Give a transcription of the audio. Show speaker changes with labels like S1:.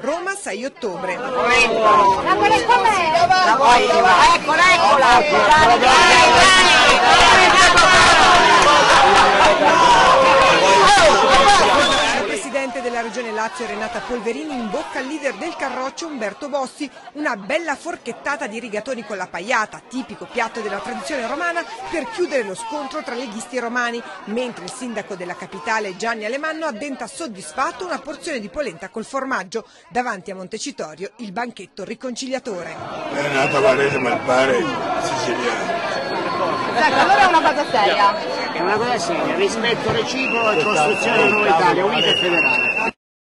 S1: Roma 6 ottobre.
S2: Ma quella com'è?
S3: Eccola, eccola!
S1: La Presidente della Regione Lazio Renata Polverini in bocca al leader del Carroccio Umberto Bossi, una bella forchettata di rigatoni con la pagliata, tipico piatto della tradizione romana, per chiudere lo scontro tra leghisti e romani, mentre il sindaco della capitale Gianni Alemanno addenta soddisfatto una porzione di polenta col formaggio, davanti a Montecitorio il banchetto riconciliatore.
S4: Renata Varese Malpare.
S2: Ecco, allora è una cosa seria.
S3: È una cosa seria, rispetto reciproco e costruzione della nuova Italia, unita e federale.